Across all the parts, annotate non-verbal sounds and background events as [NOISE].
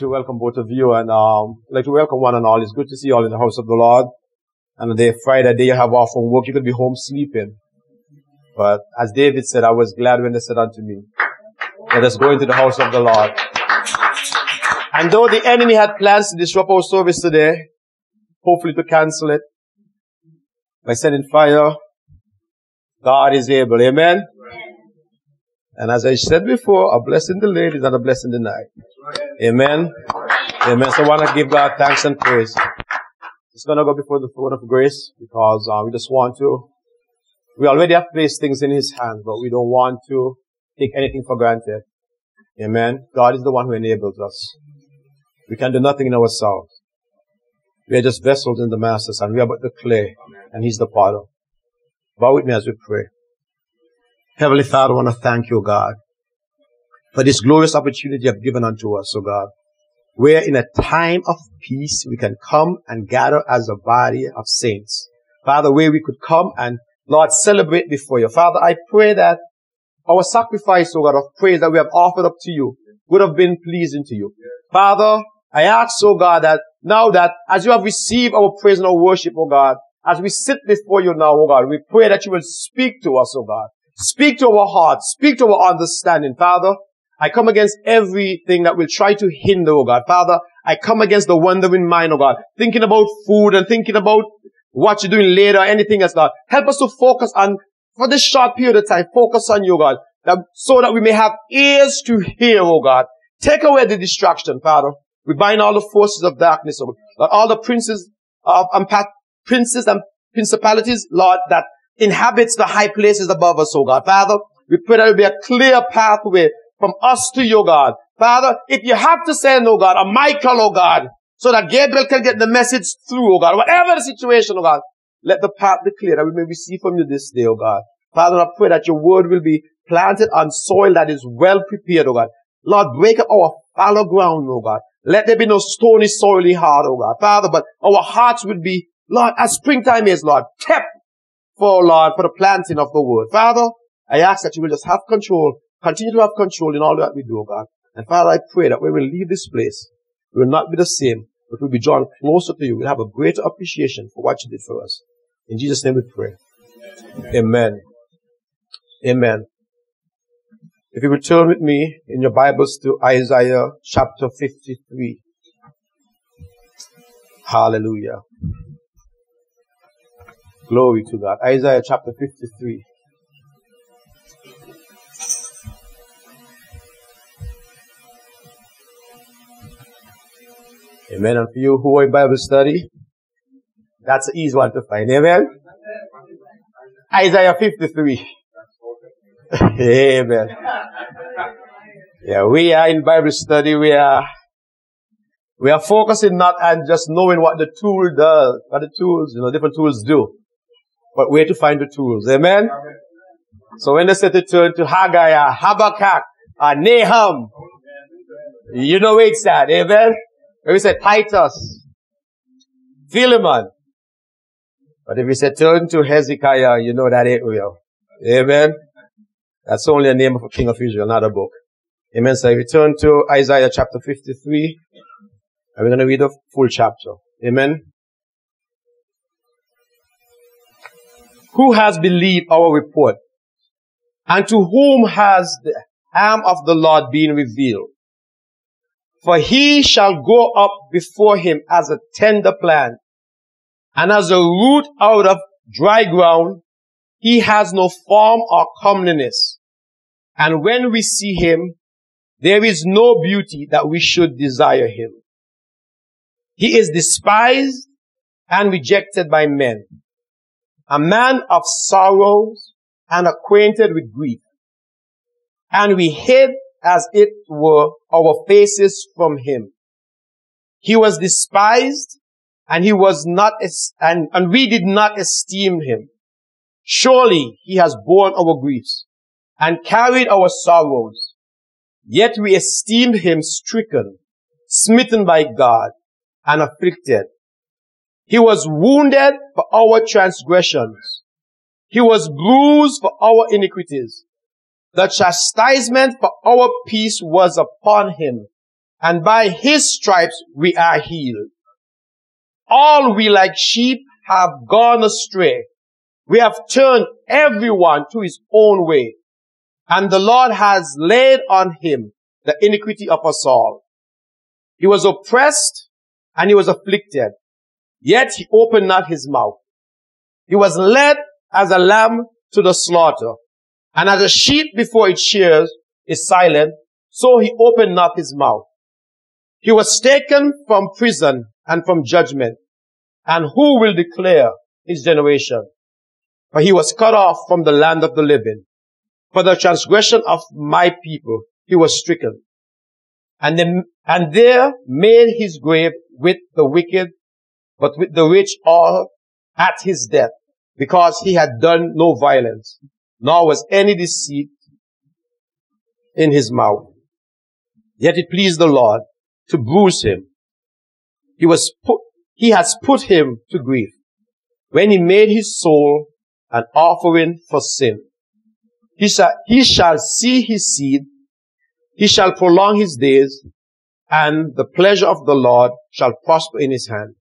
To welcome both of you and um, I'd like to welcome one and all. It's good to see you all in the house of the Lord. And the day Friday, day you have off from work, you could be home sleeping. But as David said, I was glad when they said unto me, let us go into the house of the Lord. And though the enemy had plans to disrupt our service today, hopefully to cancel it by sending fire, God is able. Amen. And as I said before, a blessing delayed is not a blessing denied. Amen. Amen. So I want to give God thanks and praise. It's going to go before the throne of grace because uh, we just want to, we already have placed things in His hands, but we don't want to take anything for granted. Amen. God is the one who enables us. We can do nothing in ourselves. We are just vessels in the Master's and we are but the clay and He's the potter. Bow with me as we pray. Heavenly Father, I want to thank you, God, for this glorious opportunity you have given unto us, O God. Where in a time of peace we can come and gather as a body of saints. Father, where we could come and Lord, celebrate before you. Father, I pray that our sacrifice, O God, of praise that we have offered up to you would have been pleasing to you. Father, I ask, O God, that now that as you have received our praise and our worship, O God, as we sit before you now, O God, we pray that you will speak to us, O God. Speak to our hearts. Speak to our understanding. Father, I come against everything that will try to hinder, oh God. Father, I come against the wandering mind, oh God. Thinking about food and thinking about what you're doing later, anything else, God. Help us to focus on, for this short period of time, focus on you, God. That, so that we may have ears to hear, oh God. Take away the distraction, Father. We bind all the forces of darkness, oh God. All the princes of, and princes and principalities, Lord, that inhabits the high places above us, oh God. Father, we pray that it will be a clear pathway from us to your God. Father, if you have to send, oh God, a Michael, oh God, so that Gabriel can get the message through, oh God, whatever the situation, oh God, let the path be clear that we may receive from you this day, oh God. Father, I pray that your word will be planted on soil that is well prepared, oh God. Lord, break up our fallow ground, oh God. Let there be no stony, soily heart, oh God. Father, but our hearts will be, Lord, as springtime is, Lord, kept for, Lord, for the planting of the word. Father, I ask that you will just have control, continue to have control in all that we do, oh God. And Father, I pray that when we leave this place, we will not be the same, but we'll be drawn closer to you. We'll have a greater appreciation for what you did for us. In Jesus' name we pray. Amen. Amen. If you would turn with me in your Bibles to Isaiah chapter 53. Hallelujah. Glory to God. Isaiah chapter 53. Amen. And for you who are in Bible study, that's an easy one to find. Amen. Isaiah 53. [LAUGHS] Amen. Yeah, we are in Bible study. We are, we are focusing not on just knowing what the tool does, what the tools, you know, different tools do but where to find the tools. Amen? So when they said to turn to Haggai, or Habakkuk, or Nahum, you know where it's at. Amen? When we say Titus, Philemon. But if we say turn to Hezekiah, you know that ain't real. Amen? That's only a name of a king of Israel, not a book. Amen. So if we turn to Isaiah chapter 53, and we're going to read the full chapter. Amen. who has believed our report? And to whom has the arm of the Lord been revealed? For he shall go up before him as a tender plant, and as a root out of dry ground. He has no form or comeliness. And when we see him, there is no beauty that we should desire him. He is despised and rejected by men a man of sorrows and acquainted with grief. And we hid as it were our faces from him. He was despised and he was not, and, and we did not esteem him. Surely he has borne our griefs and carried our sorrows. Yet we esteemed him stricken, smitten by God and afflicted. He was wounded for our transgressions. He was bruised for our iniquities. The chastisement for our peace was upon him, and by his stripes we are healed. All we like sheep have gone astray. We have turned everyone to his own way. And the Lord has laid on him the iniquity of us all. He was oppressed and he was afflicted, yet he opened not his mouth. He was led as a lamb to the slaughter, and as a sheep before its shears is silent, so he opened not his mouth. He was taken from prison and from judgment. And who will declare his generation? For he was cut off from the land of the living. For the transgression of my people, he was stricken. And, and there made his grave with the wicked, but with the rich all at his death, because he had done no violence, nor was any deceit in his mouth. Yet it pleased the Lord to bruise him. He was put, he has put him to grief when he made his soul an offering for sin. He shall, he shall see his seed. He shall prolong his days and the pleasure of the Lord shall prosper in his hand.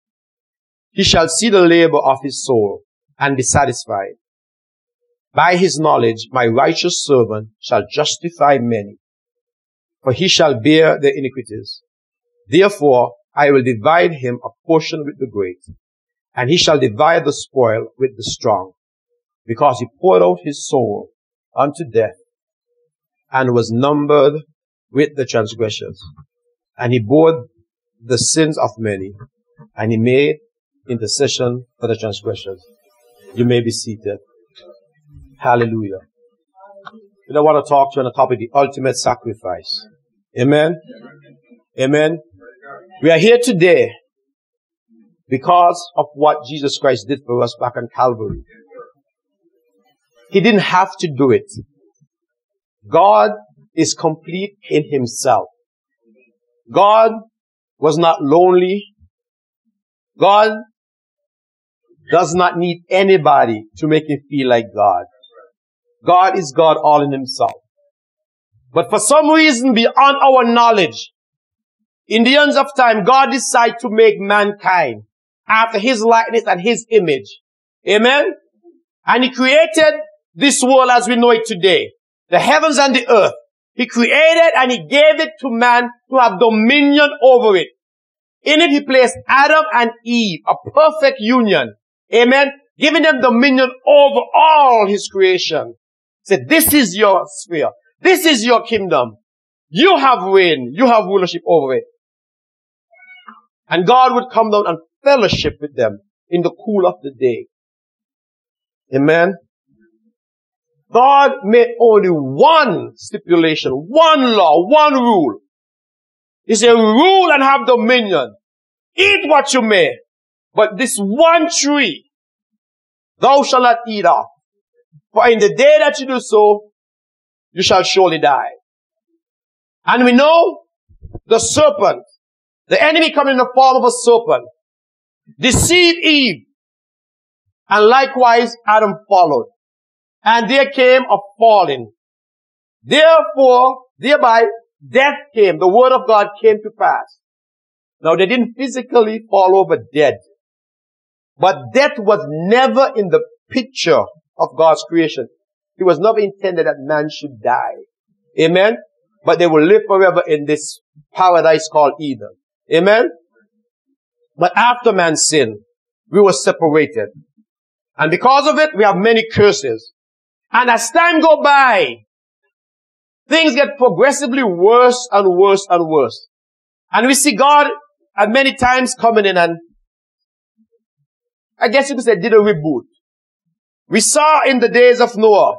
He shall see the labor of his soul and be satisfied. By his knowledge, my righteous servant shall justify many, for he shall bear their iniquities. Therefore, I will divide him a portion with the great, and he shall divide the spoil with the strong, because he poured out his soul unto death, and was numbered with the transgressors. And he bore the sins of many, and he made intercession for the transgressors. You may be seated. Hallelujah. We don't want to talk to you on the topic of the ultimate sacrifice. Amen. Amen. We are here today because of what Jesus Christ did for us back on Calvary. He didn't have to do it. God is complete in himself. God was not lonely. God does not need anybody to make him feel like God. God is God all in himself. But for some reason beyond our knowledge, in the ends of time, God decided to make mankind after his likeness and his image. Amen? And he created this world as we know it today. The heavens and the earth. He created and he gave it to man to have dominion over it. In it he placed Adam and Eve, a perfect union. Amen? Giving them dominion over all his creation. Said, this is your sphere. This is your kingdom. You have reign. You have rulership over it. And God would come down and fellowship with them in the cool of the day. Amen. God made only one stipulation, one law, one rule. He said, rule and have dominion. Eat what you may. But this one tree, thou shalt not eat of. For in the day that you do so, you shall surely die. And we know the serpent the enemy come in the form of a serpent, deceived Eve, and likewise Adam followed. And there came a falling. Therefore, thereby, death came. The word of God came to pass. Now they didn't physically fall over dead. But death was never in the picture of God's creation. It was never intended that man should die. Amen? But they will live forever in this paradise called Eden. Amen? But after man's sin, we were separated. And because of it, we have many curses. And as time go by, things get progressively worse and worse and worse. And we see God at many times coming in and I guess you could say did a reboot. We saw in the days of Noah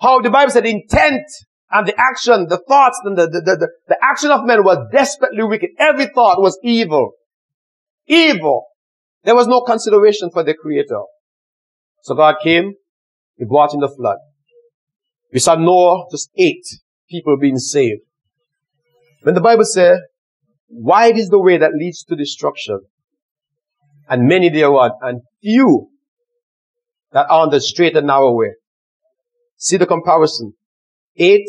how the Bible said intent and the action, the thoughts, and the, the, the, the action of men was desperately wicked. Every thought was evil. Evil. There was no consideration for the Creator. So God came, He brought in the flood. We saw Noah just eight people being saved. When the Bible says, wide is the way that leads to destruction, and many there are, and few that are on the straight and narrow way. See the comparison. Eight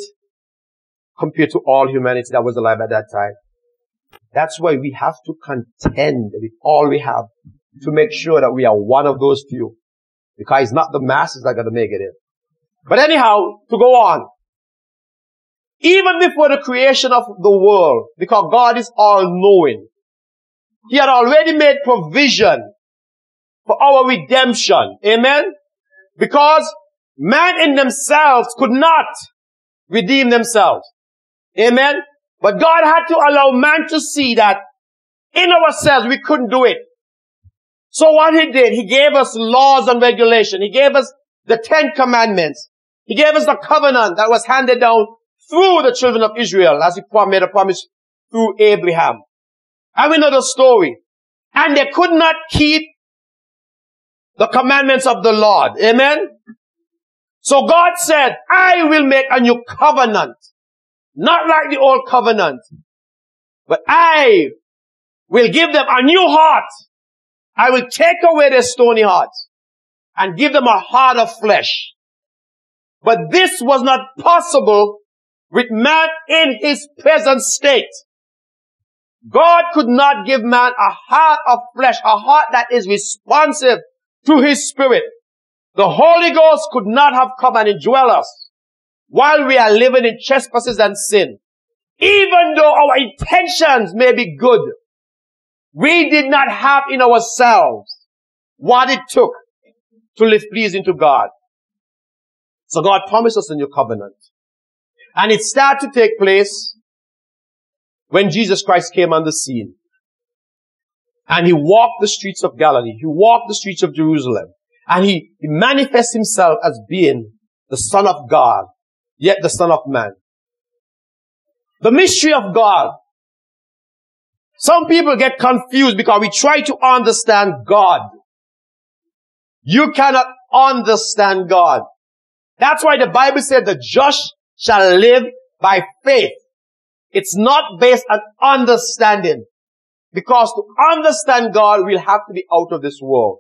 compared to all humanity that was alive at that time. That's why we have to contend with all we have to make sure that we are one of those few. Because it's not the masses that are going to make it in. But anyhow, to go on. Even before the creation of the world, because God is all knowing, He had already made provision for our redemption. Amen? Because man in themselves could not redeem themselves. Amen? But God had to allow man to see that in ourselves we couldn't do it. So what he did, he gave us laws and regulation. He gave us the Ten Commandments. He gave us the covenant that was handed down through the children of Israel as he made a promise through Abraham. And we know the story. And they could not keep the commandments of the Lord. Amen? So God said, I will make a new covenant. Not like the old covenant. But I will give them a new heart. I will take away their stony heart and give them a heart of flesh. But this was not possible with man in his present state. God could not give man a heart of flesh, a heart that is responsive to his spirit. The Holy Ghost could not have come and indwell us while we are living in trespasses and sin. Even though our intentions may be good, we did not have in ourselves what it took to live pleasing to God. So God promised us a new covenant. And it started to take place when Jesus Christ came on the scene. And he walked the streets of Galilee. He walked the streets of Jerusalem. And he, he manifests himself as being the Son of God, yet the Son of Man. The mystery of God. Some people get confused because we try to understand God. You cannot understand God. That's why the Bible said the just shall live by faith. It's not based on understanding. Because to understand God, we'll have to be out of this world.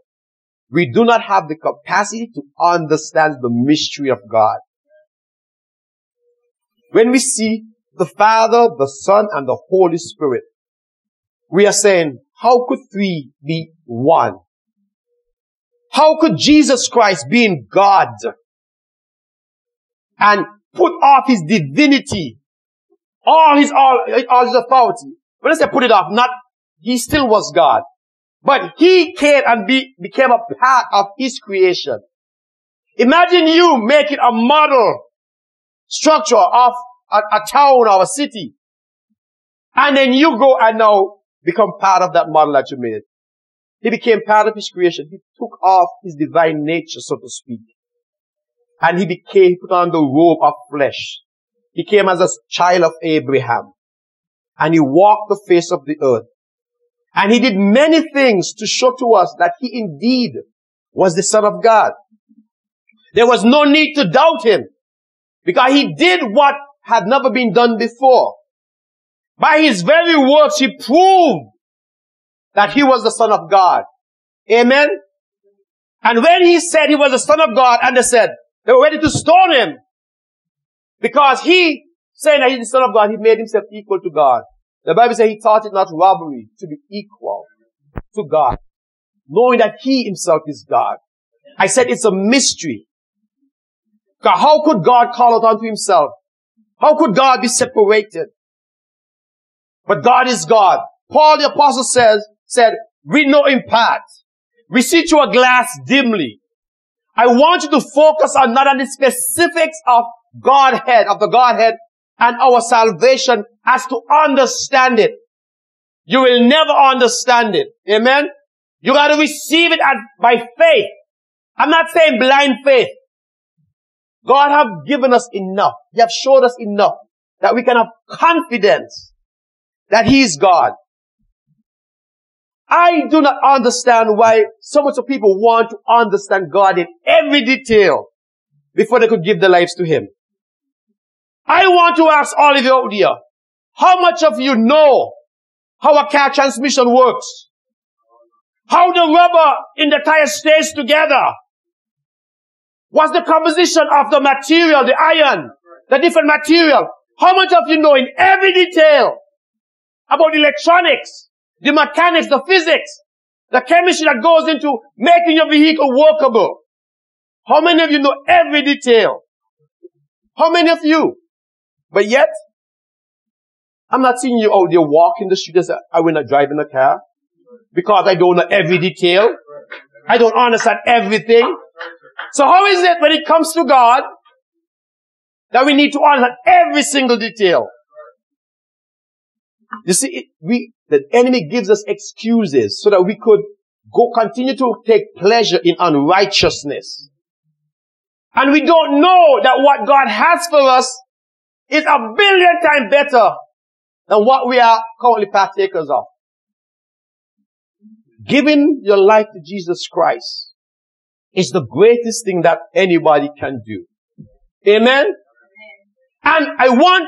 We do not have the capacity to understand the mystery of God. When we see the Father, the Son, and the Holy Spirit, we are saying, how could three be one? How could Jesus Christ be in God and put off his divinity, all his, all, all his authority? When I say put it off, not he still was God. But he came and be, became a part of his creation. Imagine you making a model structure of a, a town or a city. And then you go and now become part of that model that you made. He became part of his creation. He took off his divine nature, so to speak. And he became, he put on the robe of flesh. He came as a child of Abraham. And he walked the face of the earth. And he did many things to show to us that he indeed was the son of God. There was no need to doubt him because he did what had never been done before. By his very works, he proved that he was the son of God. Amen. And when he said he was the son of God, and they said they were ready to stone him because he saying that he's the son of God, he made himself equal to God. The Bible says he taught it not robbery to be equal to God, knowing that he himself is God. I said it's a mystery. How could God call it unto himself? How could God be separated? But God is God. Paul the apostle says, said, we know in part. We see through a glass dimly. I want you to focus on not on the specifics of Godhead, of the Godhead, and our salvation as to understand it. You will never understand it. Amen? You gotta receive it at, by faith. I'm not saying blind faith. God have given us enough. He have showed us enough that we can have confidence that He is God. I do not understand why so much of people want to understand God in every detail before they could give their lives to Him. I want to ask all of you out how much of you know how a car transmission works? How the rubber in the tire stays together? What's the composition of the material, the iron, the different material? How much of you know in every detail about electronics, the mechanics, the physics, the chemistry that goes into making your vehicle workable? How many of you know every detail? How many of you? But yet, I'm not seeing you oh, out there walking the street as I will not drive in a car because I don't know every detail. I don't understand everything. So how is it when it comes to God that we need to understand every single detail? You see, it, we, the enemy gives us excuses so that we could go continue to take pleasure in unrighteousness. And we don't know that what God has for us is a billion times better than what we are currently partakers of. Giving your life to Jesus Christ is the greatest thing that anybody can do. Amen? And I want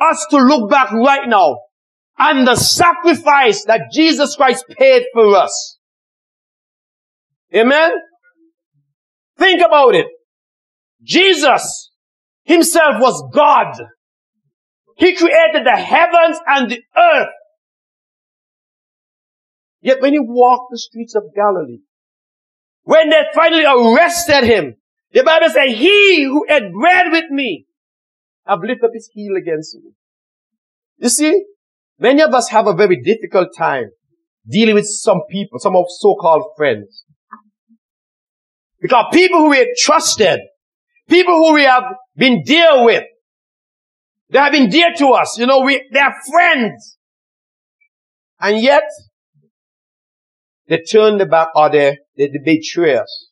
us to look back right now and the sacrifice that Jesus Christ paid for us. Amen? Think about it. Jesus himself was God. He created the heavens and the earth. Yet when he walked the streets of Galilee, when they finally arrested him, the Bible says, he who ate bread with me have lifted up his heel against me. You see, many of us have a very difficult time dealing with some people, some of so-called friends. Because people who we had trusted, people who we have been dear with, they have been dear to us. You know, we, they are friends. And yet, they turn the back or they, they, betray us.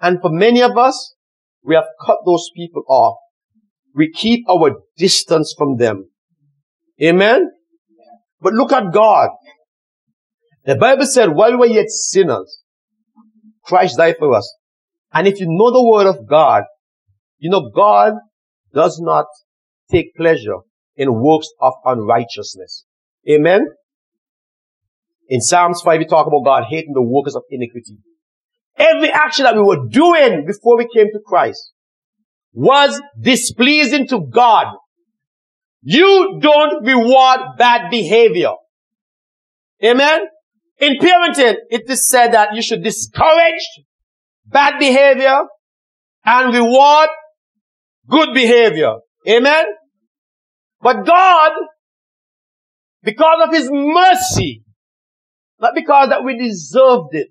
And for many of us, we have cut those people off. We keep our distance from them. Amen? But look at God. The Bible said, while we were yet sinners, Christ died for us. And if you know the word of God, you know God does not take pleasure in works of unrighteousness. Amen? In Psalms 5, we talk about God hating the workers of iniquity. Every action that we were doing before we came to Christ was displeasing to God. You don't reward bad behavior. Amen? In parenting, it is said that you should discourage bad behavior and reward good behavior. Amen? But God, because of His mercy, not because that we deserved it,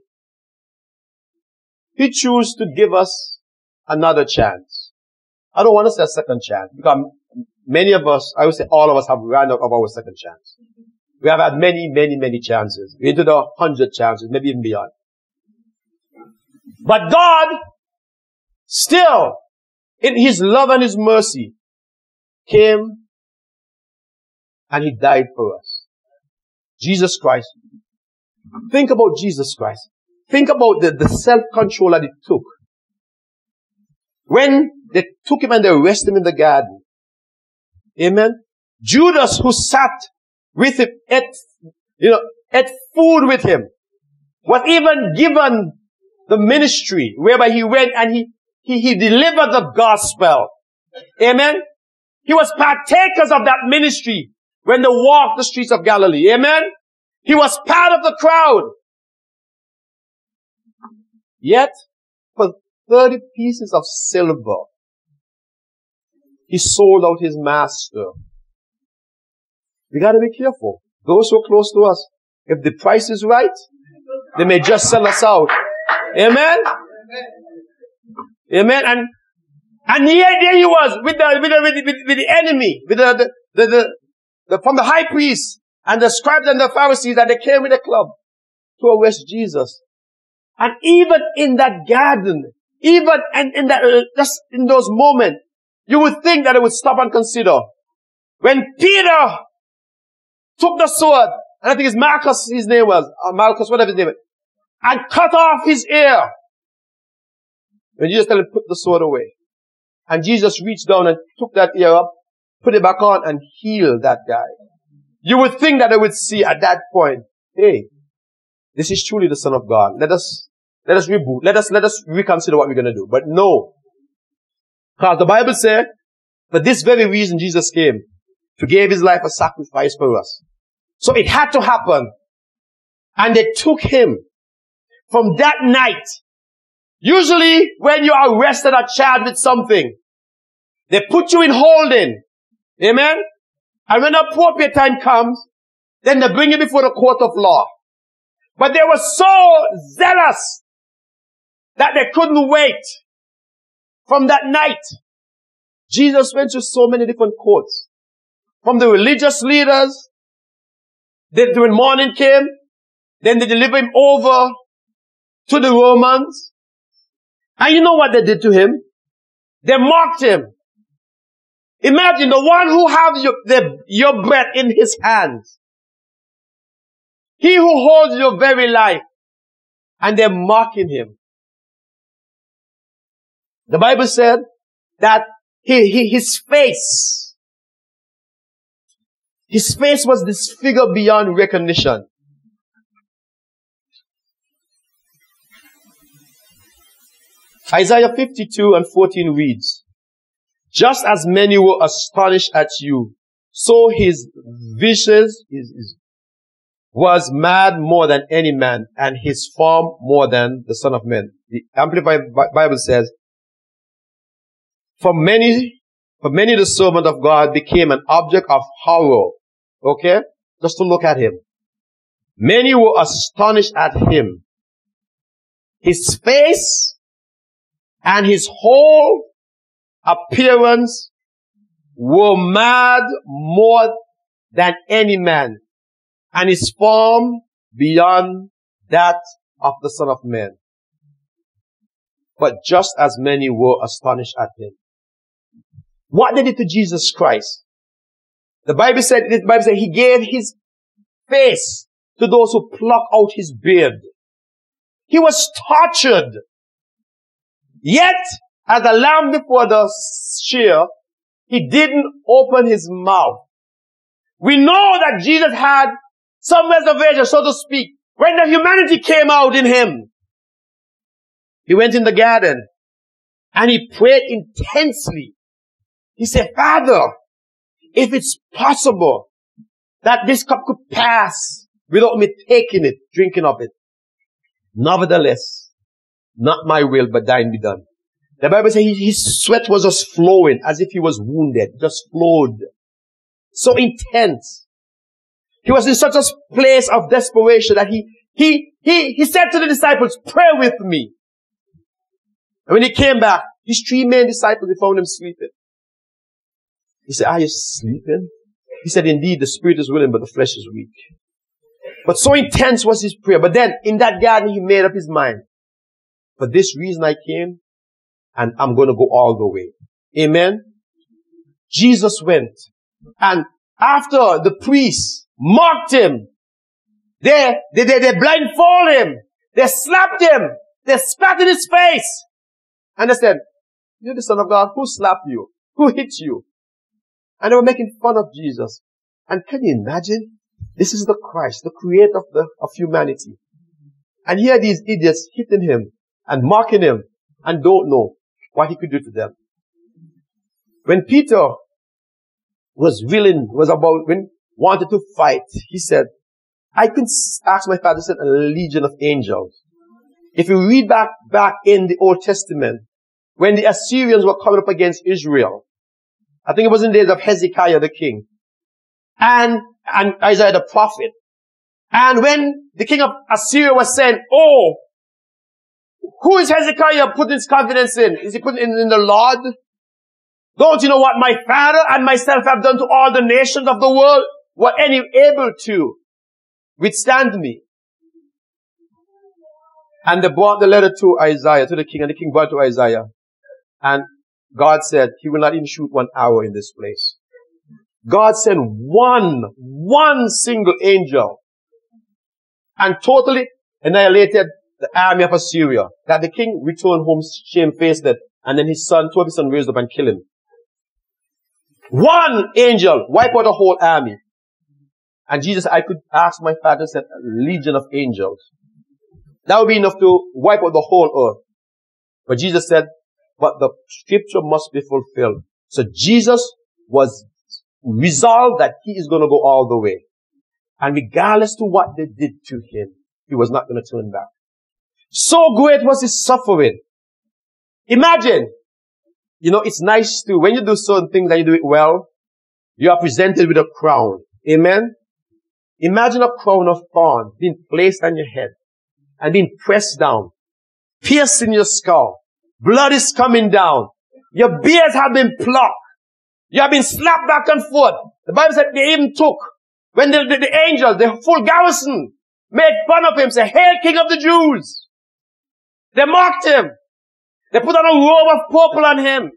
He chose to give us another chance. I don't want to say a second chance because many of us, I would say all of us have run out of our second chance. We have had many, many, many chances. We Into the hundred chances, maybe even beyond. But God, still, in His love and His mercy, came and he died for us. Jesus Christ. Think about Jesus Christ. Think about the, the self-control that it took. When they took him and they arrested him in the garden. Amen. Judas who sat with him, ate, you know, ate food with him, was even given the ministry whereby he went and he, he, he delivered the gospel. Amen. He was partakers of that ministry when they walked the streets of Galilee. Amen? He was part of the crowd. Yet, for 30 pieces of silver, he sold out his master. We gotta be careful. Those who are close to us, if the price is right, they may just sell us out. Amen? Amen. And and yet there he was with the with the, with, with the enemy, with the, the, the, the, from the high priest and the scribes and the Pharisees that they came with a club to arrest Jesus. And even in that garden, even in, in that, just in those moments, you would think that it would stop and consider. When Peter took the sword, and I think it's Marcus, his name was, or Malchus, whatever his name was, and cut off his ear. When Jesus tell him, put the sword away. And Jesus reached down and took that ear up, put it back on and healed that guy. You would think that they would see at that point, hey, this is truly the Son of God. Let us, let us reboot. Let us, let us reconsider what we're going to do. But no. Because the Bible said, For this very reason Jesus came, to give his life a sacrifice for us. So it had to happen. And they took him from that night. Usually when you arrested or charged with something, they put you in holding. Amen? And when the appropriate time comes, then they bring you before the court of law. But they were so zealous that they couldn't wait. From that night, Jesus went to so many different courts. From the religious leaders, then when morning came, then they delivered him over to the Romans. And you know what they did to him? They mocked him. Imagine the one who has your, the, your breath in his hands. He who holds your very life. And they're mocking him. The Bible said that he, he, his face, his face was disfigured beyond recognition. Isaiah 52 and 14 reads, Just as many were astonished at you, so his visions his, his, was mad more than any man, and his form more than the Son of Man. The Amplified Bible says, For many, for many the servant of God became an object of horror. Okay? Just to look at him. Many were astonished at him. His face and his whole appearance were mad more than any man, and his form beyond that of the Son of Man. But just as many were astonished at him. What did it to Jesus Christ? The Bible said, the Bible said he gave his face to those who pluck out his beard. He was tortured. Yet, as a lamb before the shear, he didn't open his mouth. We know that Jesus had some reservation, so to speak, when the humanity came out in him. He went in the garden and he prayed intensely. He said, Father, if it's possible that this cup could pass without me taking it, drinking of it. Nevertheless, not my will, but thine be done. The Bible says his sweat was just flowing as if he was wounded, just flowed. So intense. He was in such a place of desperation that he, he, he, he said to the disciples, pray with me. And when he came back, his three main disciples, they found him sleeping. He said, are you sleeping? He said, indeed, the spirit is willing, but the flesh is weak. But so intense was his prayer. But then in that garden, he made up his mind. For this reason I came and I'm going to go all the way. Amen. Jesus went and after the priests mocked him, they, they, they, they blindfolded him, they slapped him, they spat in his face. And they said, you're the son of God. Who slapped you? Who hit you? And they were making fun of Jesus. And can you imagine? This is the Christ, the creator of the, of humanity. And here these idiots hitting him and mocking him and don't know what he could do to them. When Peter was willing, was about, when wanted to fight, he said, I could ask my father send a legion of angels. If you read back, back in the Old Testament, when the Assyrians were coming up against Israel, I think it was in the days of Hezekiah the king, and, and Isaiah the prophet, and when the king of Assyria was saying, oh, who is Hezekiah putting his confidence in? Is he putting in, in the Lord? Don't you know what my father and myself have done to all the nations of the world? Were any able to withstand me? And they brought the letter to Isaiah, to the king, and the king brought to Isaiah. And God said, he will not even shoot one arrow in this place. God sent one, one single angel and totally annihilated the army of Assyria, that the king returned home shamefaced, and then his son, two of his sons raised up and killed him. One angel wiped out a whole army. And Jesus, I could ask my father, said, a legion of angels. That would be enough to wipe out the whole earth. But Jesus said, but the scripture must be fulfilled. So Jesus was resolved that he is going to go all the way. And regardless to what they did to him, he was not going to turn back. So great was his suffering. Imagine, you know, it's nice to, when you do certain things and you do it well, you are presented with a crown. Amen? Imagine a crown of thorns being placed on your head and being pressed down, piercing your skull. Blood is coming down. Your beards have been plucked. You have been slapped back and forth. The Bible said they even took, when the, the, the angels, the full garrison, made fun of him, say, Hail King of the Jews. They mocked him. They put on a robe of purple on him.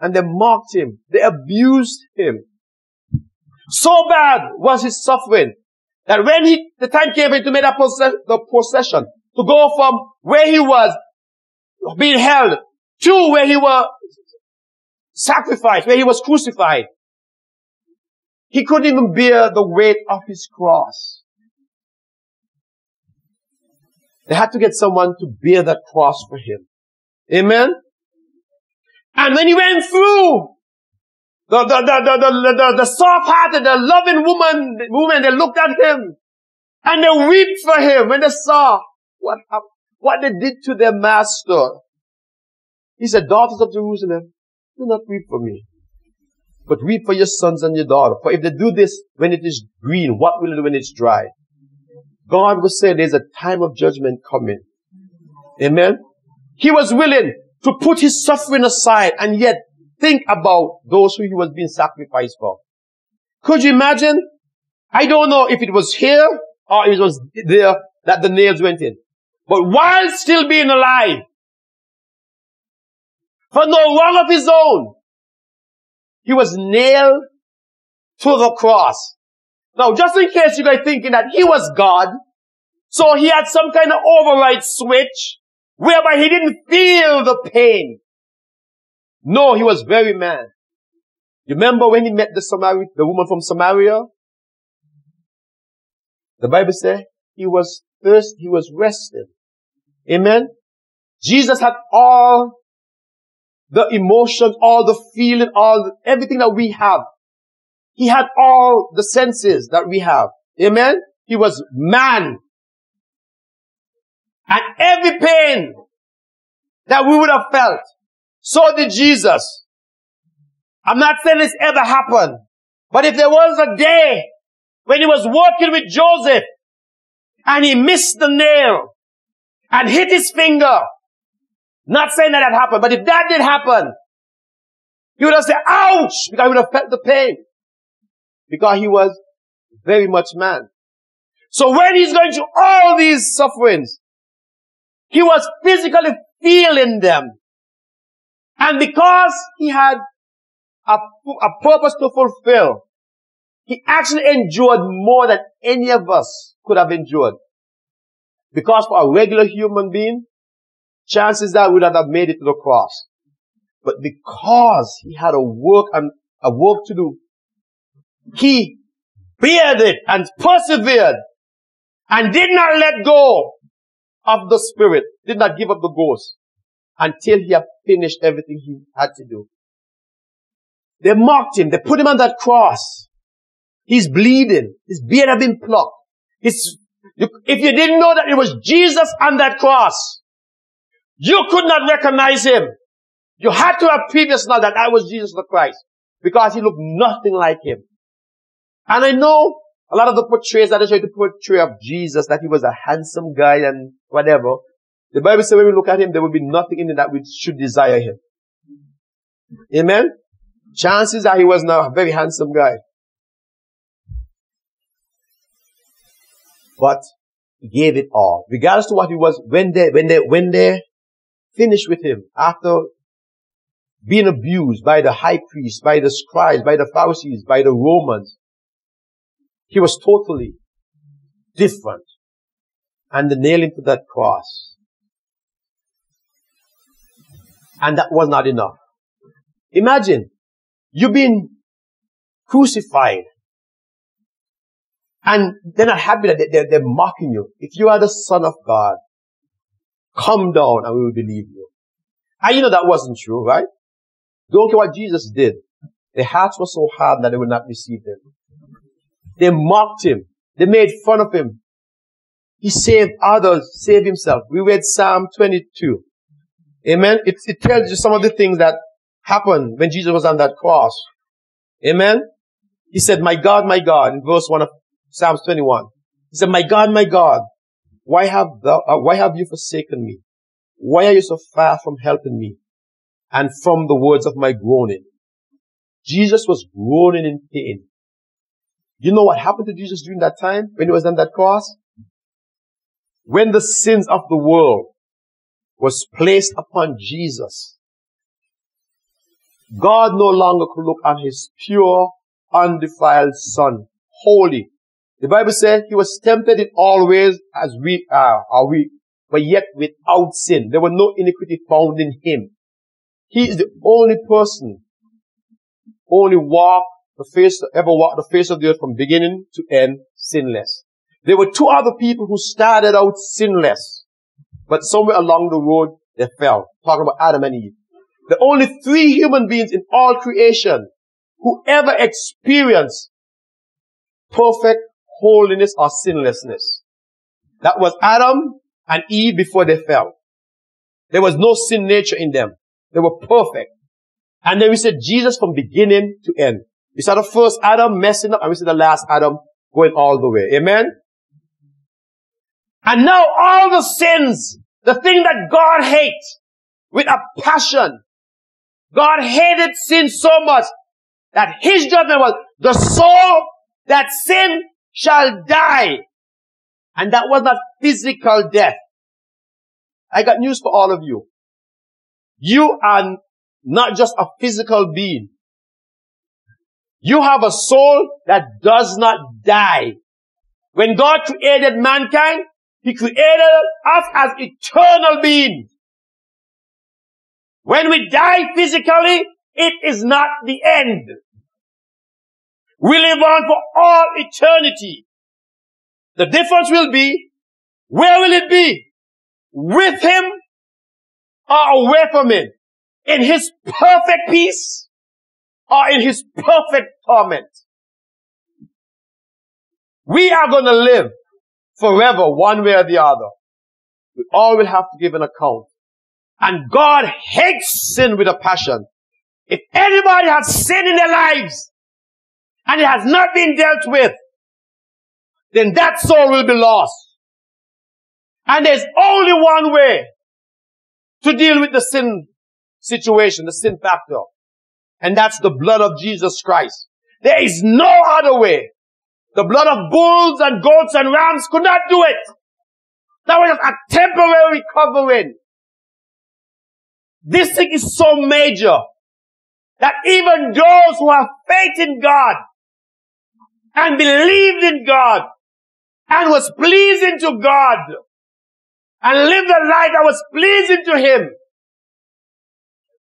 And they mocked him. They abused him. So bad was his suffering that when he, the time came for him to make process, the procession, to go from where he was being held to where he was sacrificed, where he was crucified, he couldn't even bear the weight of his cross. They had to get someone to bear that cross for him. Amen? And when he went through, the, the, the, the, the, the, the soft-hearted, the loving woman, woman, they looked at him and they wept for him when they saw what, what they did to their master. He said, daughters of Jerusalem, do not weep for me, but weep for your sons and your daughter. For if they do this when it is green, what will it do when it's dry? God was saying there's a time of judgment coming. Amen. He was willing to put his suffering aside and yet think about those who he was being sacrificed for. Could you imagine? I don't know if it was here or it was there that the nails went in. But while still being alive, for no wrong of his own, he was nailed to the cross. Now, just in case you guys thinking that he was God, so he had some kind of override switch, whereby he didn't feel the pain. No, he was very man. You remember when he met the Samaria, the woman from Samaria? The Bible says he was first, he was rested. Amen. Jesus had all the emotions, all the feeling, all the, everything that we have. He had all the senses that we have. Amen. He was man. And every pain that we would have felt, so did Jesus. I'm not saying this ever happened, but if there was a day when he was working with Joseph and he missed the nail and hit his finger, not saying that that happened, but if that did happen, he would have said, ouch, because he would have felt the pain. Because he was very much man. So when he's going through all these sufferings, he was physically feeling them. And because he had a, a purpose to fulfill, he actually endured more than any of us could have endured. Because for a regular human being, chances are we would have made it to the cross. But because he had a work and a work to do, he bared it and persevered and did not let go of the spirit, did not give up the ghost until he had finished everything he had to do. They mocked him. They put him on that cross. He's bleeding. His beard had been plucked. His, if you didn't know that it was Jesus on that cross, you could not recognize him. You had to have previous knowledge that I was Jesus the Christ because he looked nothing like him. And I know a lot of the portrays that they try to portray of Jesus that he was a handsome guy and whatever. The Bible says when we look at him, there will be nothing in it that we should desire him. Amen? Chances are he was not a very handsome guy. But he gave it all. Regardless to what he was, when they, when they, when they finished with him, after being abused by the high priest, by the scribes, by the Pharisees, by the Romans, he was totally different. And they nailed him to that cross. And that was not enough. Imagine, you've been crucified. And they're not happy that they're, they're mocking you. If you are the son of God, come down and we will believe you. And you know that wasn't true, right? Don't care what Jesus did. Their hearts were so hard that they would not receive him. They mocked him. They made fun of him. He saved others, saved himself. We read Psalm 22. Amen. It, it tells you some of the things that happened when Jesus was on that cross. Amen. He said, my God, my God, in verse 1 of Psalms 21. He said, my God, my God, why have thou, uh, why have you forsaken me? Why are you so far from helping me and from the words of my groaning? Jesus was groaning in pain. You know what happened to Jesus during that time when he was on that cross? When the sins of the world was placed upon Jesus, God no longer could look on his pure, undefiled son, holy. The Bible says he was tempted in all ways as we are, are we, but yet without sin. There was no iniquity found in him. He is the only person, only walk the face, ever walk the face of the earth from beginning to end sinless. There were two other people who started out sinless, but somewhere along the road they fell. Talking about Adam and Eve. The only three human beings in all creation who ever experienced perfect holiness or sinlessness. That was Adam and Eve before they fell. There was no sin nature in them. They were perfect. And then we said Jesus from beginning to end. We saw the first Adam messing up and we see the last Adam going all the way. Amen? And now all the sins, the thing that God hates with a passion, God hated sin so much that his judgment was the soul that sin shall die. And that was not physical death. I got news for all of you. You are not just a physical being. You have a soul that does not die. When God created mankind, He created us as eternal beings. When we die physically, it is not the end. We live on for all eternity. The difference will be, where will it be? With Him or away from Him? In His perfect peace or in His perfect torment? We are going to live forever one way or the other. We all will have to give an account. And God hates sin with a passion. If anybody has sin in their lives and it has not been dealt with, then that soul will be lost. And there's only one way to deal with the sin situation, the sin factor. And that's the blood of Jesus Christ. There is no other way. The blood of bulls and goats and rams could not do it. That was a temporary covering. This thing is so major that even those who have faith in God and believed in God and was pleasing to God and lived a life that was pleasing to Him,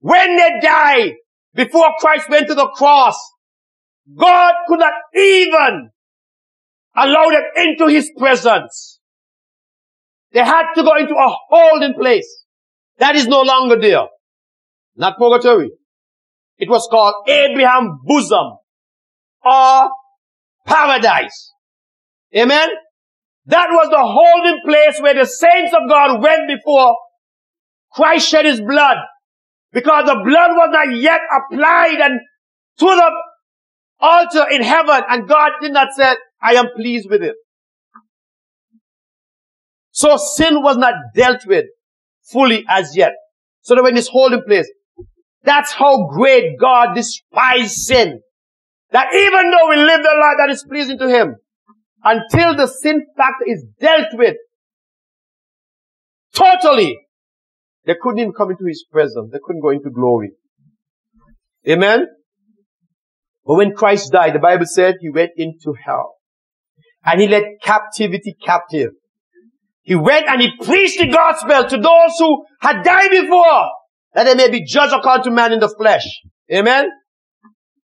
when they died before Christ went to the cross, God could not even allow them into His presence. They had to go into a holding place. That is no longer there. Not purgatory. It was called Abraham's bosom or paradise. Amen? That was the holding place where the saints of God went before Christ shed his blood. Because the blood was not yet applied and to the altar in heaven and God did not say, I am pleased with it. So sin was not dealt with fully as yet. So that when it's holding place. That's how great God despised sin. That even though we live the life that is pleasing to Him, until the sin factor is dealt with totally, they couldn't even come into His presence. They couldn't go into glory. Amen? But when Christ died, the Bible said He went into hell. And He led captivity captive. He went and he preached the gospel to those who had died before, that they may be judged according to man in the flesh. Amen?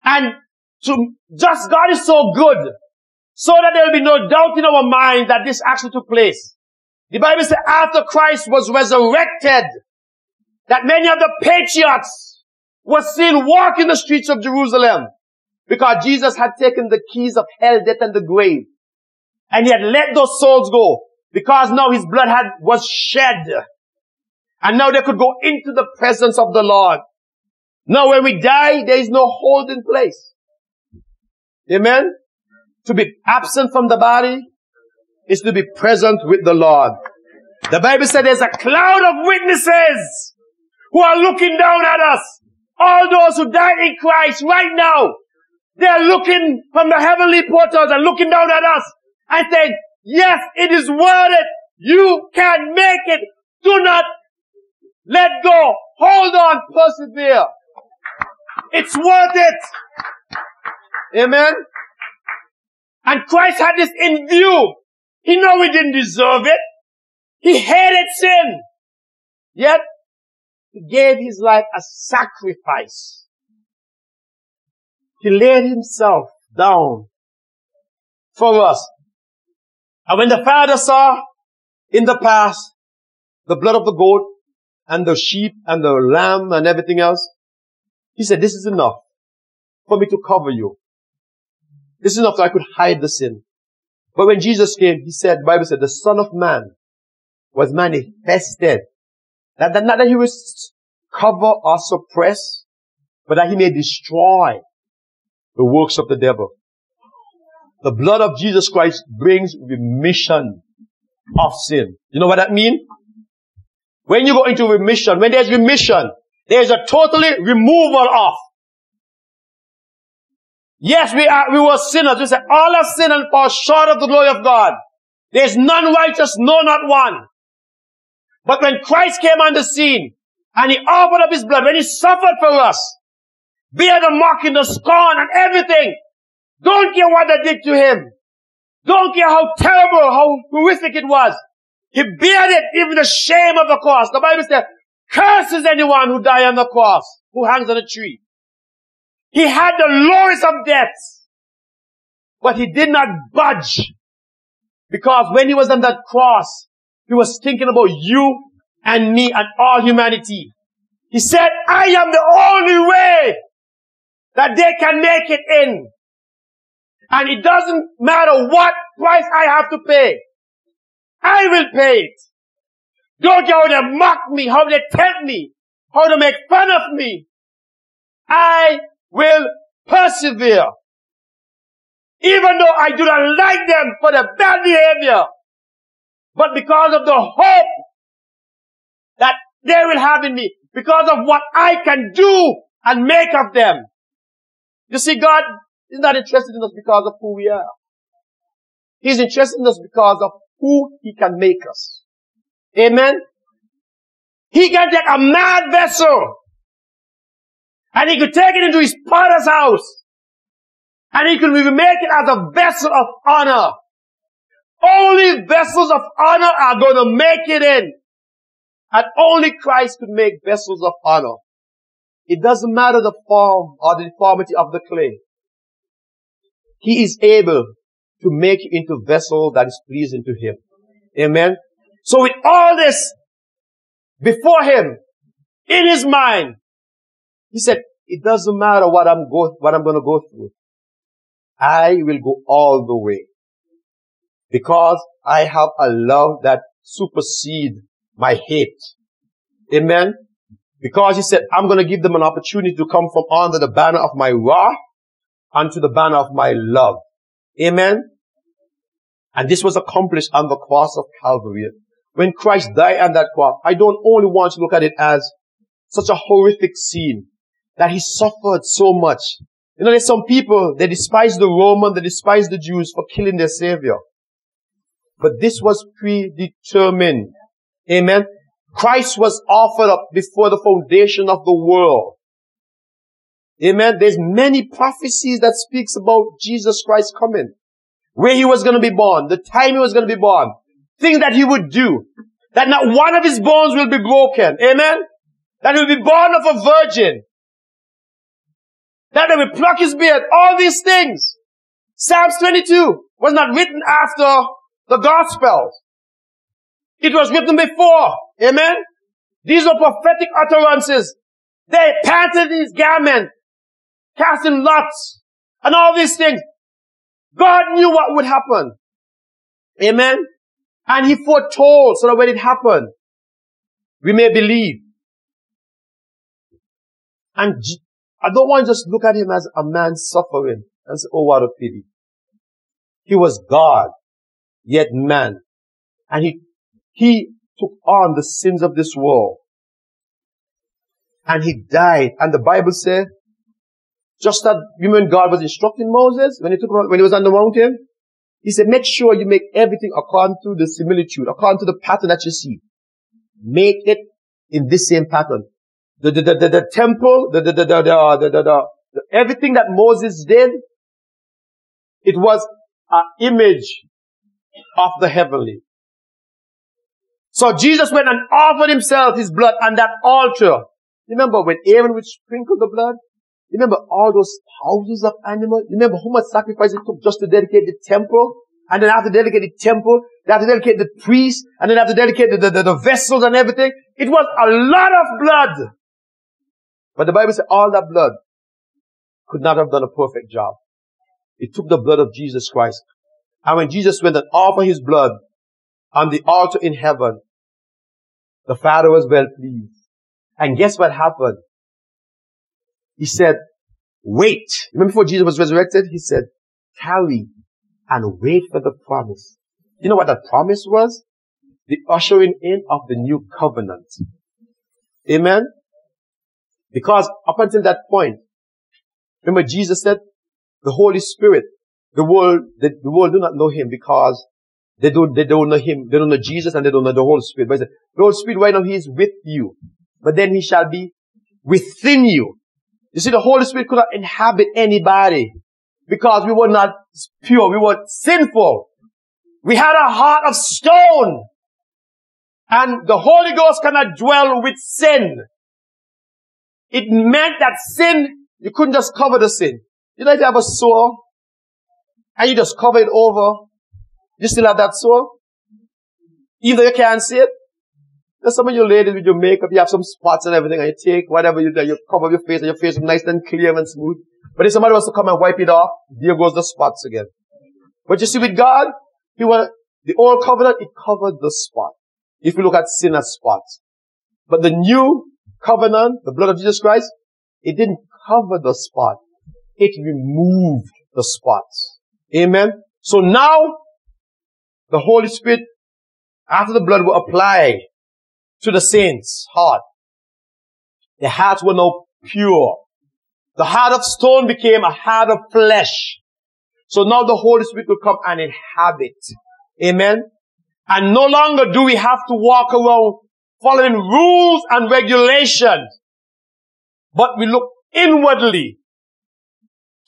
And to just God is so good, so that there will be no doubt in our mind that this actually took place. The Bible says after Christ was resurrected, that many of the patriots were seen walking the streets of Jerusalem because Jesus had taken the keys of hell, death, and the grave. And he had let those souls go because now his blood had, was shed. And now they could go into the presence of the Lord. Now when we die, there is no holding place. Amen? To be absent from the body is to be present with the Lord. The Bible said there's a cloud of witnesses who are looking down at us. All those who died in Christ right now, they're looking from the heavenly portals and looking down at us and saying, yes, it is worth it. You can make it. Do not let go. Hold on. Persevere. It's worth it. Amen. And Christ had this in view. He knew we didn't deserve it. He hated sin. Yet, he gave his life a sacrifice. He laid himself down for us. And when the Father saw in the past the blood of the goat and the sheep and the lamb and everything else, he said, this is enough for me to cover you. This is enough so I could hide the sin. But when Jesus came, he said, the Bible said, the Son of Man was manifested. That, that, not that he will cover or suppress, but that he may destroy the works of the devil. The blood of Jesus Christ brings remission of sin. You know what that means? When you go into remission, when there's remission, there's a totally removal of. Yes, we are, we were sinners. We said, all are sin and fall short of the glory of God. There's none righteous, no, not one. But when Christ came on the scene and he offered up his blood, when he suffered for us, bear the mocking, the scorn and everything, don't care what they did to him. Don't care how terrible, how horrific it was. He bared it, even the shame of the cross. The Bible says, curses anyone who die on the cross, who hangs on a tree. He had the lowest of deaths, but he did not budge. Because when he was on that cross, he was thinking about you and me and all humanity. He said, I am the only way that they can make it in. And it doesn't matter what price I have to pay. I will pay it. Don't you how they mock me, how they tempt me, how they make fun of me. I will persevere. Even though I do not like them for their bad behavior. But because of the hope that they will have in me, because of what I can do and make of them. You see, God is not interested in us because of who we are. He's interested in us because of who He can make us. Amen? He can take a mad vessel and He could take it into His potter's house and He could make it as a vessel of honor. Only vessels of honor are going to make it in. And only Christ could make vessels of honor. It doesn't matter the form or the deformity of the clay. He is able to make you into a vessel that is pleasing to Him. Amen. So with all this before Him, in His mind, He said, it doesn't matter what I'm go, what I'm going to go through. I will go all the way. Because I have a love that supersedes my hate. Amen. Because he said, I'm going to give them an opportunity to come from under the banner of my wrath unto the banner of my love. Amen. And this was accomplished on the cross of Calvary. When Christ died on that cross, I don't only want to look at it as such a horrific scene that he suffered so much. You know, there's some people, they despise the Roman, they despise the Jews for killing their Savior. But this was predetermined. Amen. Christ was offered up before the foundation of the world. Amen. There's many prophecies that speaks about Jesus Christ coming. Where he was going to be born, the time he was going to be born, things that he would do, that not one of his bones will be broken. Amen. That he will be born of a virgin. That they will pluck his beard. All these things. Psalms 22 was not written after the Gospels. It was written before. Amen. These are prophetic utterances They panted his garment, casting lots, and all these things. God knew what would happen. Amen. And he foretold so that when it happened, we may believe. And I don't want to just look at him as a man suffering and say, oh, what a pity. He was God, yet man. And he, he took on the sins of this world. And he died. And the Bible said, just that, you mean God was instructing Moses when he took, when he was on the mountain? He said, make sure you make everything according to the similitude, according to the pattern that you see. Make it in this same pattern. The, the, the, the, the temple, the, the, the, the, the, the, the, the, everything that Moses did, it was an image of the heavenly. So Jesus went and offered himself, his blood on that altar. Remember when Aaron would sprinkle the blood? Remember all those thousands of animals? Remember how much sacrifice it took just to dedicate the temple? And then after dedicate the temple, they have to dedicate the priests, and then have to dedicate the, the, the, vessels and everything. It was a lot of blood. But the Bible said all that blood could not have done a perfect job. It took the blood of Jesus Christ. And when Jesus went and offered his blood on the altar in heaven, the Father was well pleased. And guess what happened? He said, wait. Remember before Jesus was resurrected? He said, tarry and wait for the promise. You know what that promise was? The ushering in of the new covenant. Amen? Because up until that point, remember Jesus said, the Holy Spirit, the world, the, the world do not know Him because they don't, they don't know Him, they don't know Jesus and they don't know the Holy Spirit. But he said, the Holy Spirit right now He is with you, but then He shall be within you. You see, the Holy Spirit could not inhabit anybody because we were not pure. We were sinful. We had a heart of stone. And the Holy Ghost cannot dwell with sin. It meant that sin, you couldn't just cover the sin. You know if you have a sore and you just cover it over, you still have that sore? Even though you can't see it? There's some of you ladies with your makeup, you have some spots and everything, and you take whatever you do, you cover your face, and your face is nice and clear and smooth. But if somebody wants to come and wipe it off, there goes the spots again. But you see, with God, He was, the old covenant, it covered the spot. If you look at sin as spots. But the new covenant, the blood of Jesus Christ, it didn't cover the spot. It removed the spots. Amen. So now, the Holy Spirit, after the blood will apply to the saints' heart. Their hearts were now pure. The heart of stone became a heart of flesh. So now the Holy Spirit will come and inhabit. Amen. And no longer do we have to walk around following rules and regulations, but we look inwardly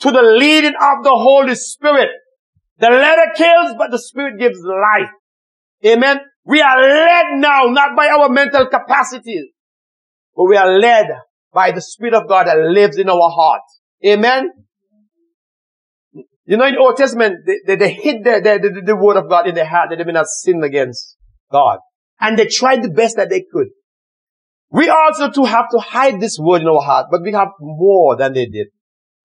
to the leading of the Holy Spirit. The letter kills, but the Spirit gives life. Amen. We are led now, not by our mental capacities, but we are led by the Spirit of God that lives in our heart. Amen. You know, in the Old Testament, they, they, they hid the, the, the, the, word of God in their heart that they may not sin against God. And they tried the best that they could. We also too have to hide this word in our heart, but we have more than they did.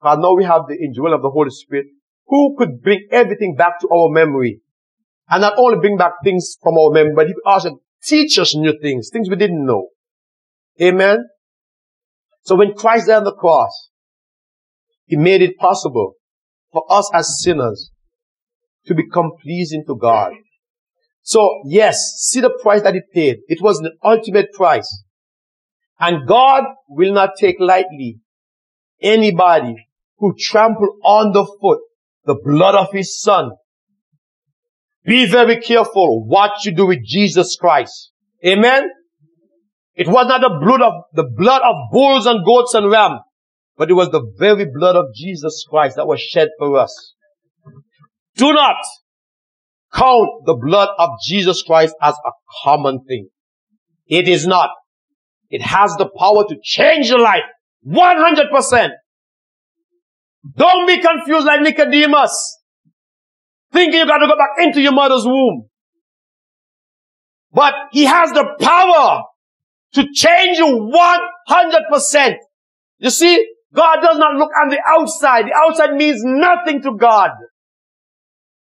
Because now we have the indwelling of the Holy Spirit who could bring everything back to our memory and not only bring back things from our memory, but he could also teach us new things, things we didn't know. Amen. So when Christ died on the cross, he made it possible for us as sinners to become pleasing to God. So yes, see the price that he paid. It was the ultimate price. And God will not take lightly anybody who trample on the foot the blood of his son be very careful what you do with Jesus Christ. Amen. It was not the blood of, the blood of bulls and goats and ram, but it was the very blood of Jesus Christ that was shed for us. Do not count the blood of Jesus Christ as a common thing. It is not. It has the power to change your life 100%. Don't be confused like Nicodemus thinking you got to go back into your mother's womb. But he has the power to change you 100%. You see, God does not look on the outside. The outside means nothing to God.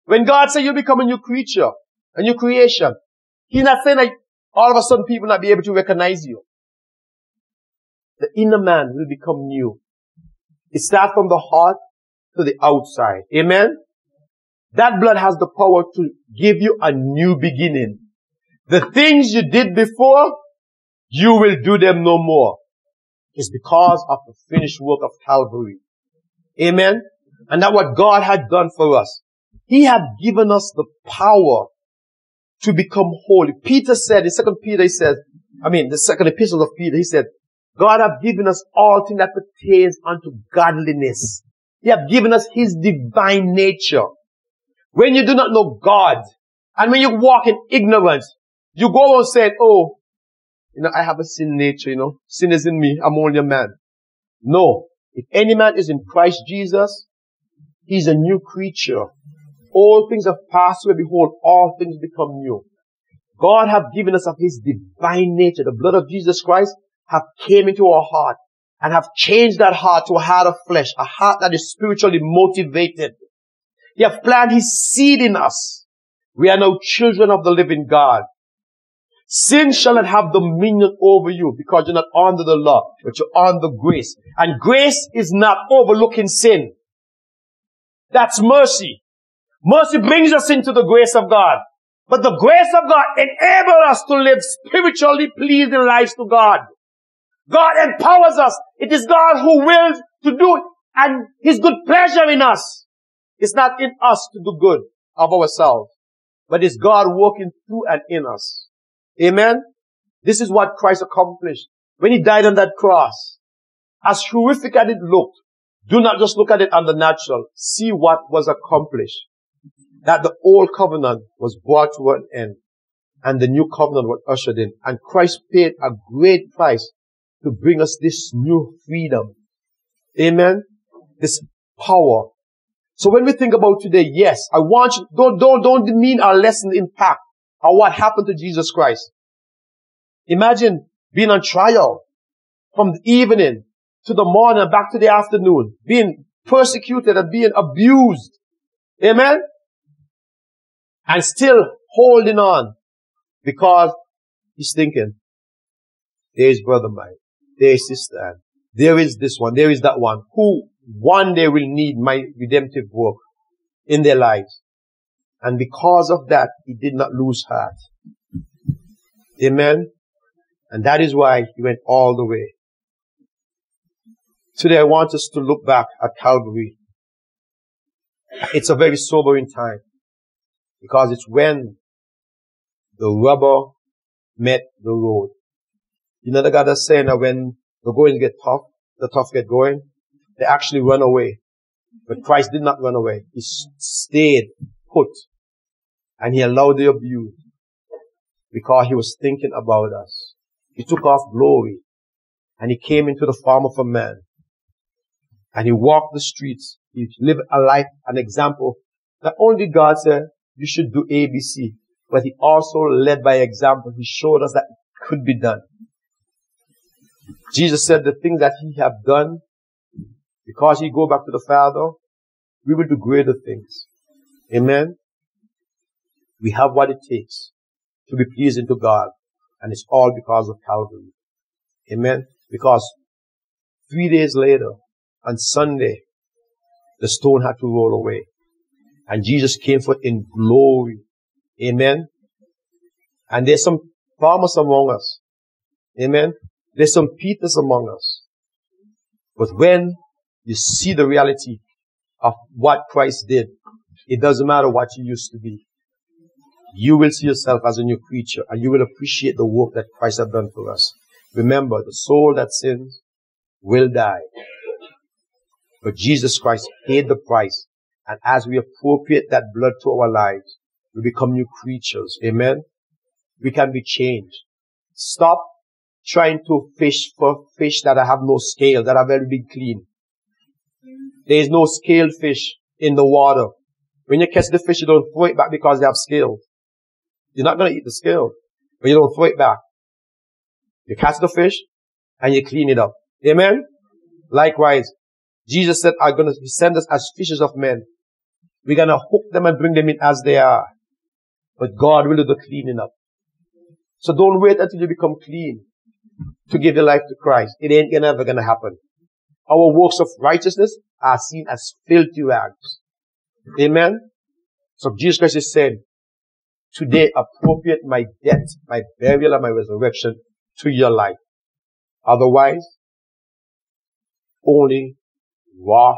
When God says you become a new creature, a new creation, He's not saying that all of a sudden people not be able to recognize you. The inner man will become new. It starts from the heart to the outside. Amen? That blood has the power to give you a new beginning. The things you did before, you will do them no more. It's because of the finished work of Calvary. Amen? And that what God had done for us. He had given us the power to become holy. Peter said, in second Peter, he said, I mean, the second epistle of Peter, he said, God have given us all things that pertains unto godliness. He have given us His divine nature. When you do not know God, and when you walk in ignorance, you go and say, oh, you know, I have a sin nature, you know, sin is in me, I'm only a man. No. If any man is in Christ Jesus, he's a new creature. All things have passed away, behold, all things become new. God have given us of His divine nature. The blood of Jesus Christ have came into our heart and have changed that heart to a heart of flesh, a heart that is spiritually motivated. He have planted His seed in us. We are now children of the living God. Sin shall not have dominion over you because you're not under the law, but you're under grace. And grace is not overlooking sin. That's mercy. Mercy brings us into the grace of God. But the grace of God enables us to live spiritually pleasing lives to God. God empowers us. It is God who wills to do it and His good pleasure in us. It's not in us to do good of ourselves, but it's God working through and in us. Amen. This is what Christ accomplished when He died on that cross. As horrific as it looked, do not just look at it on the natural. See what was accomplished that the old covenant was brought to an end and the new covenant was ushered in. And Christ paid a great price to bring us this new freedom. Amen. This power. So when we think about today, yes, I want you, don't, don't, don't demean our lesson impact or what happened to Jesus Christ. Imagine being on trial from the evening to the morning back to the afternoon, being persecuted and being abused. Amen and still holding on because he's thinking, there's brother mine, there's sister, there is this one, there is that one who one day will need my redemptive work in their lives. And because of that, he did not lose heart. Amen. And that is why he went all the way. Today I want us to look back at Calvary. It's a very sobering time. Because it's when the rubber met the road. You know the God is saying that when the going get tough, the tough get going, they actually run away. But Christ did not run away. He stayed put and he allowed the abuse because he was thinking about us. He took off glory and he came into the form of a man and he walked the streets. He lived a life, an example. Not only God said, you should do ABC. But he also led by example. He showed us that it could be done. Jesus said the things that he have done, because he go back to the Father, we will do greater things. Amen. We have what it takes to be pleasing to God. And it's all because of Calvary. Amen. Because three days later, on Sunday, the stone had to roll away. And Jesus came forth in glory. Amen. And there's some Thomas among us. Amen. There's some Peters among us. But when you see the reality of what Christ did, it doesn't matter what you used to be. You will see yourself as a new creature and you will appreciate the work that Christ has done for us. Remember, the soul that sins will die. But Jesus Christ paid the price and as we appropriate that blood to our lives, we become new creatures. Amen. We can be changed. Stop trying to fish for fish that have no scale, that are very big clean. There is no scaled fish in the water. When you catch the fish, you don't throw it back because they have scales. You're not going to eat the scale, but you don't throw it back. You catch the fish and you clean it up. Amen? Likewise, Jesus said, I'm going to send us as fishers of men. We're going to hook them and bring them in as they are. But God will do the cleaning up. So don't wait until you become clean to give your life to Christ. It ain't never to happen. Our works of righteousness are seen as filthy rags. Amen? So Jesus Christ has said, today appropriate my death, my burial, and my resurrection to your life. Otherwise, only wrath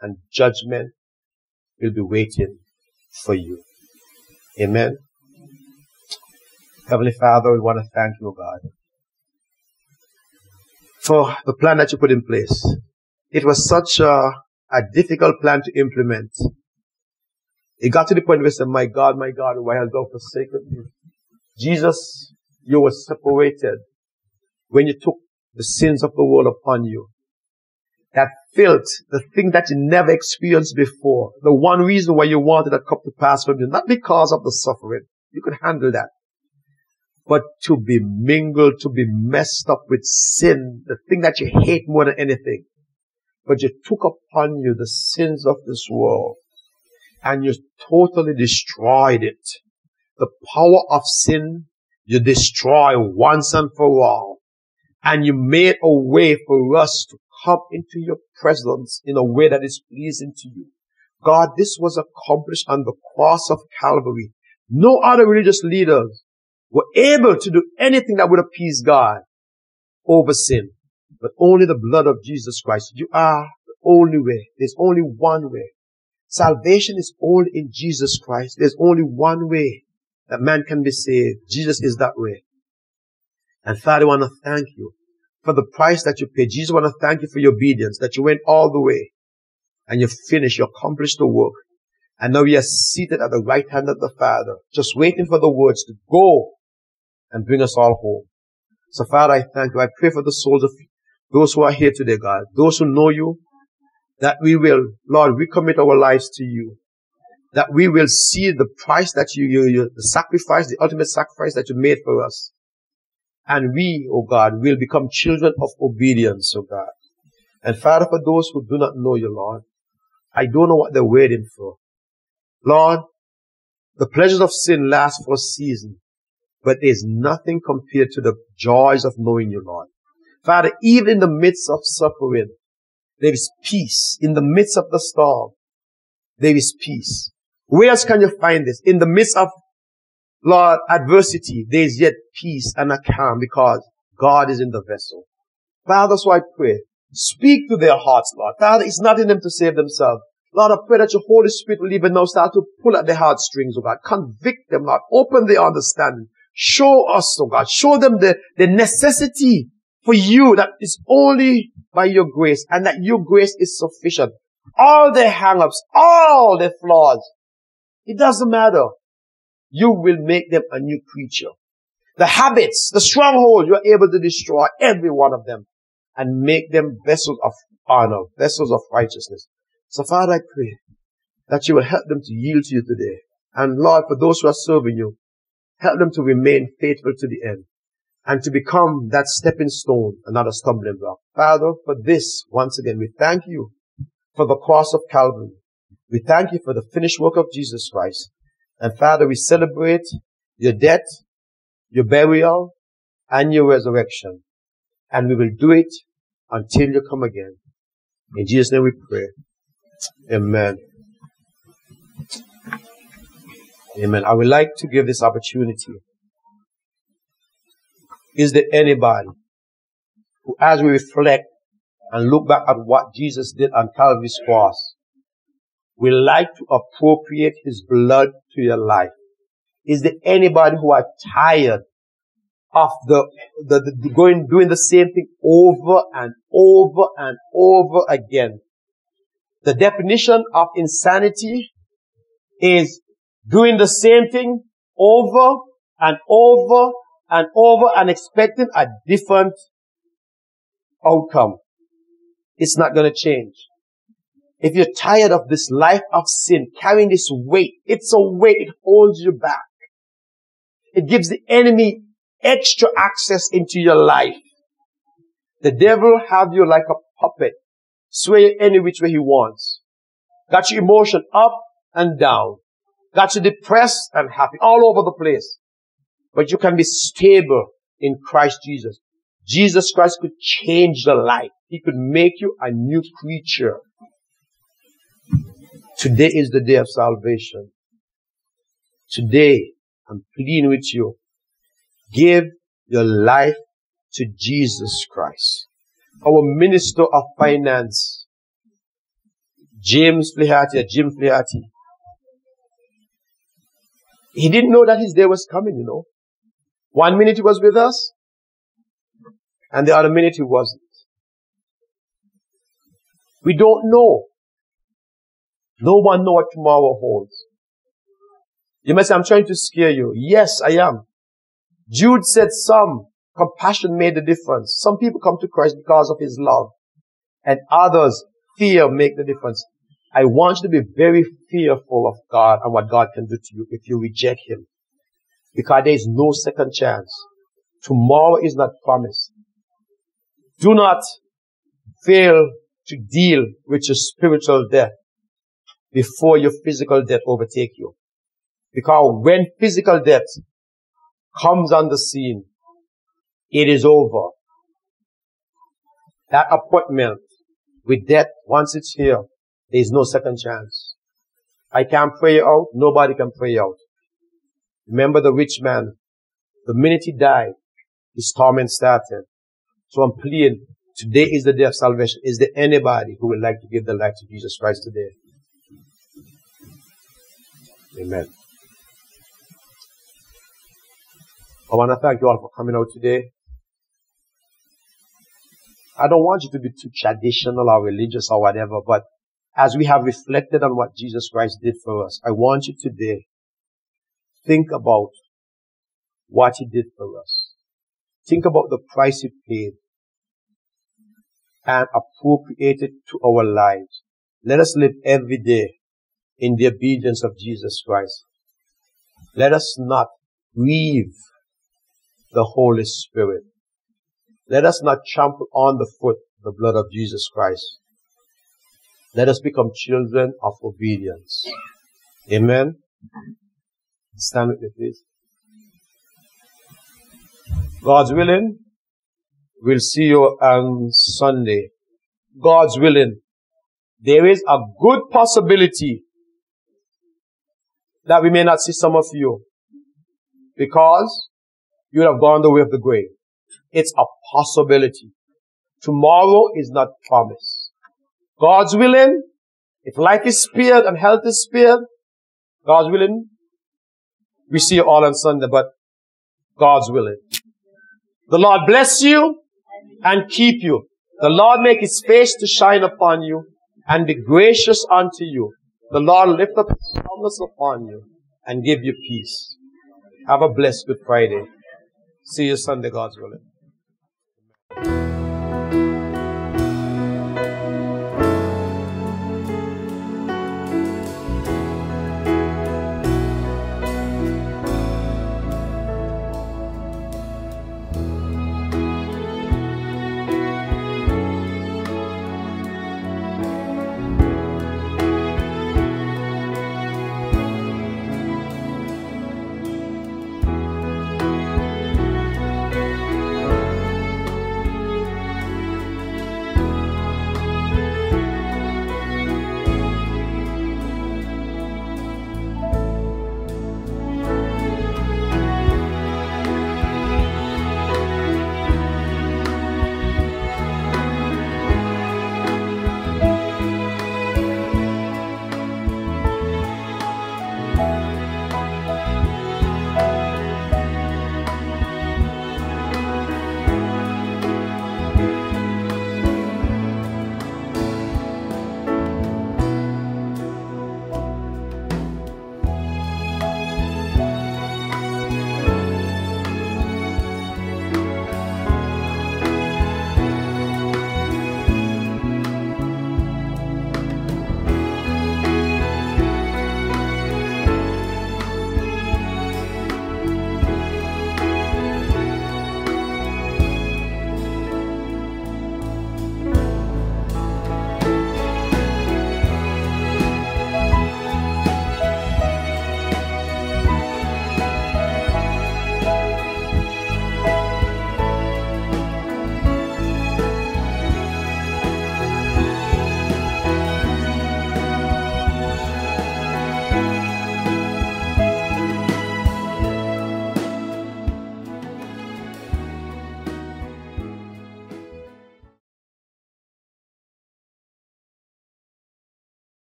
and judgment will be waiting for you. Amen. Heavenly Father, we want to thank you, God, for the plan that you put in place. It was such a, a difficult plan to implement. It got to the point where said, my God, my God, why hast thou forsaken me? Jesus, you were separated when you took the sins of the world upon you. That filth, the thing that you never experienced before, the one reason why you wanted that cup to pass from you, not because of the suffering. You could handle that. But to be mingled, to be messed up with sin, the thing that you hate more than anything. But you took upon you the sins of this world and you totally destroyed it. The power of sin you destroy once and for all. And you made a way for us to come into your presence in a way that is pleasing to you. God, this was accomplished on the cross of Calvary. No other religious leaders were able to do anything that would appease God over sin, but only the blood of Jesus Christ. You are the only way. There's only one way. Salvation is all in Jesus Christ. There's only one way that man can be saved. Jesus is that way. And Father, I want to thank you for the price that you paid. Jesus, I want to thank you for your obedience, that you went all the way and you finished, you accomplished the work. And now you are seated at the right hand of the Father, just waiting for the words to go and bring us all home. So Father, I thank you. I pray for the souls of those who are here today, God, those who know you, that we will, Lord, we commit our lives to you. That we will see the price that you, you, you, the sacrifice, the ultimate sacrifice that you made for us. And we, oh God, will become children of obedience, oh God. And Father, for those who do not know you, Lord, I don't know what they're waiting for. Lord, the pleasures of sin last for a season, but there's nothing compared to the joys of knowing you, Lord. Father, even in the midst of suffering, there is peace. In the midst of the storm, there is peace. Where else can you find this? In the midst of, Lord, adversity, there is yet peace and a calm because God is in the vessel. Father, so I pray, speak to their hearts, Lord. Father, it's not in them to save themselves. Lord, I pray that your Holy Spirit will even now start to pull at their heartstrings, oh God. Convict them, Lord. Open their understanding. Show us, oh God. Show them the, the necessity for you that is only by your grace and that your grace is sufficient. All their hang-ups, all their flaws, it doesn't matter. You will make them a new creature. The habits, the stronghold, you're able to destroy every one of them and make them vessels of honor, vessels of righteousness. So Father, I pray that you will help them to yield to you today. And Lord, for those who are serving you, help them to remain faithful to the end and to become that stepping stone and not a stumbling block. Father, for this, once again, we thank you for the cross of Calvary. We thank you for the finished work of Jesus Christ. And Father, we celebrate your death, your burial, and your resurrection. And we will do it until you come again. In Jesus' name we pray. Amen. Amen. I would like to give this opportunity is there anybody who, as we reflect and look back at what Jesus did on Calvary's cross, will like to appropriate his blood to your life? Is there anybody who are tired of the, the, the, going, doing the same thing over and over and over again? The definition of insanity is doing the same thing over and over and over and expecting a different outcome. It's not going to change. If you're tired of this life of sin, carrying this weight, it's a weight, it holds you back. It gives the enemy extra access into your life. The devil have you like a puppet, sway any which way he wants. Got your emotion up and down. Got you depressed and happy all over the place. But you can be stable in Christ Jesus. Jesus Christ could change the life. He could make you a new creature. Today is the day of salvation. Today, I'm pleading with you. Give your life to Jesus Christ. Our Minister of Finance, James Flaherty, Jim Flaherty, he didn't know that his day was coming, you know. One minute he was with us, and the other minute he wasn't. We don't know. No one knows what tomorrow holds. You may say, I'm trying to scare you. Yes, I am. Jude said some compassion made the difference. Some people come to Christ because of his love and others fear make the difference. I want you to be very fearful of God and what God can do to you if you reject him because there is no second chance. Tomorrow is not promised. Do not fail to deal with your spiritual death before your physical death overtake you. Because when physical death comes on the scene, it is over. That appointment with death, once it's here, there is no second chance. I can't pray out. Nobody can pray out. Remember the rich man. The minute he died, his torment started. So I'm pleading, today is the day of salvation. Is there anybody who would like to give their life to Jesus Christ today? Amen. I want to thank you all for coming out today. I don't want you to be too traditional or religious or whatever, but as we have reflected on what Jesus Christ did for us, I want you today think about what he did for us. Think about the price he paid and appropriate it to our lives. Let us live every day in the obedience of Jesus Christ. Let us not grieve the Holy Spirit. Let us not trample on the foot the blood of Jesus Christ. Let us become children of obedience. Amen. Stand with me, please. God's willing, we'll see you on Sunday. God's willing, there is a good possibility that we may not see some of you because you would have gone the way of the grave. It's a possibility. Tomorrow is not promised. God's willing, if life is spared and health is spared, God's willing, we see you all on Sunday, but God's willing. The Lord bless you and keep you. The Lord make his face to shine upon you and be gracious unto you. The Lord lift up his countenance upon you and give you peace. Have a blessed Good Friday. See you Sunday, God's willing.